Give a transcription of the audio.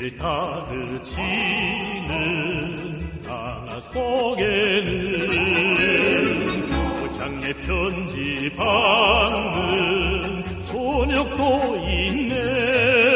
길 따를 지는 강화 속에는 고향의 편지 받는 저녁도 있네.